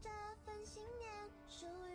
这份信念。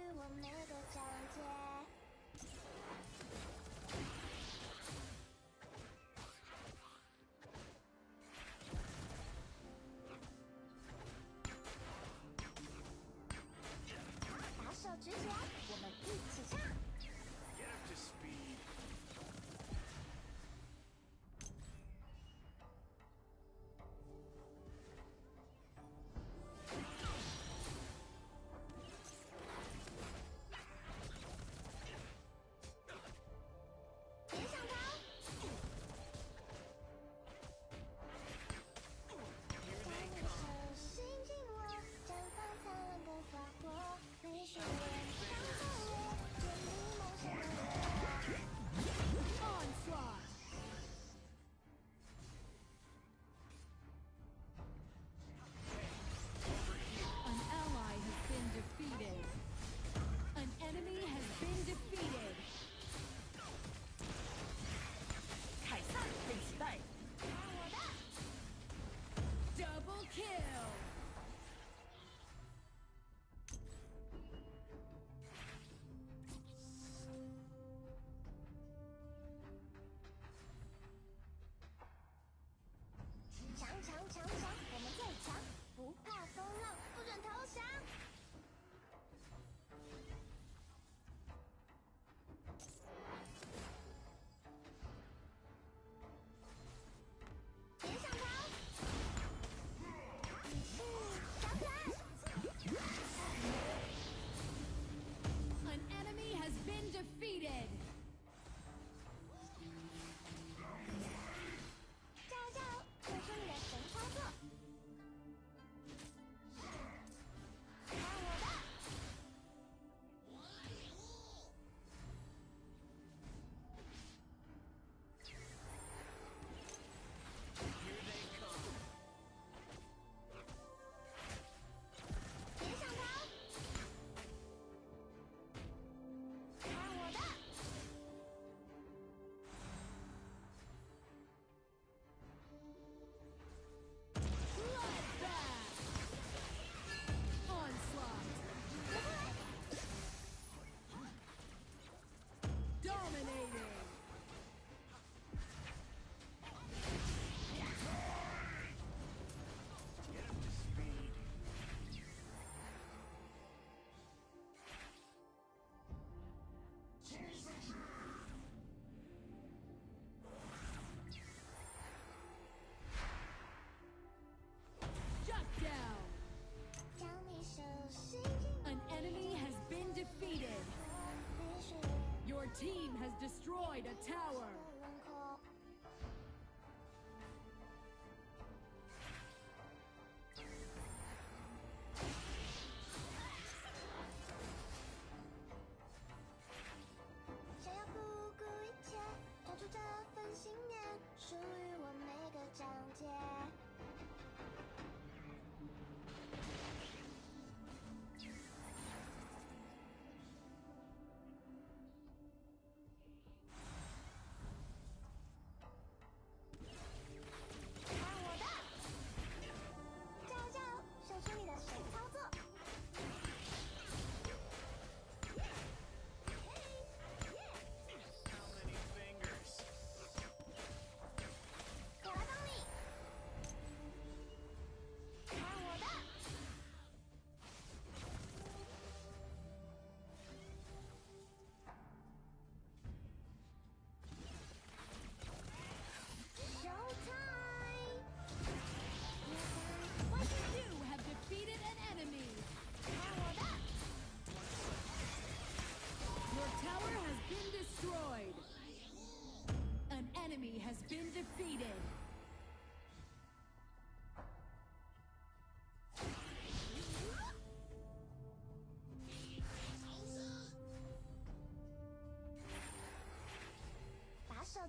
Your team has destroyed a tower.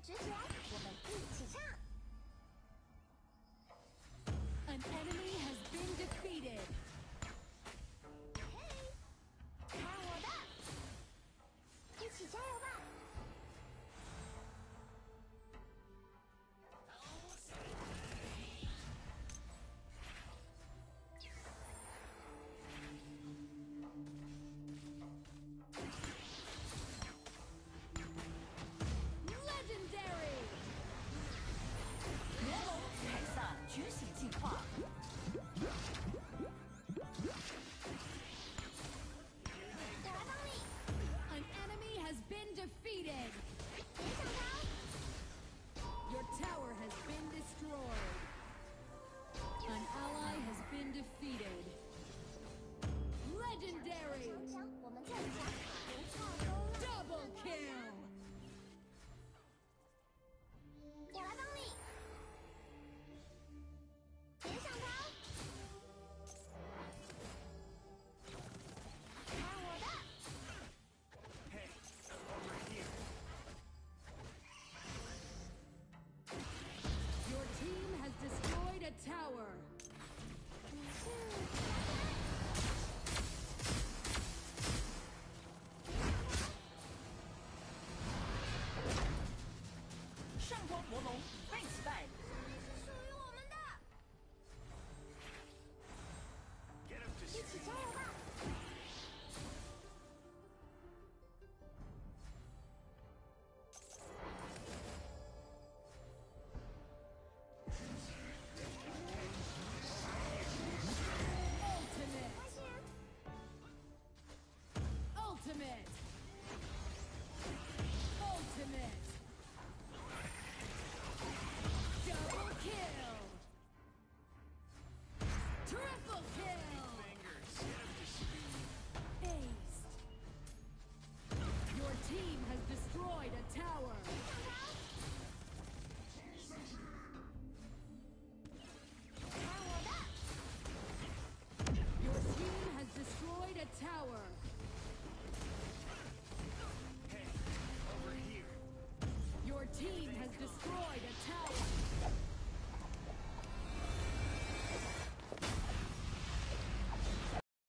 学起来我们一起唱。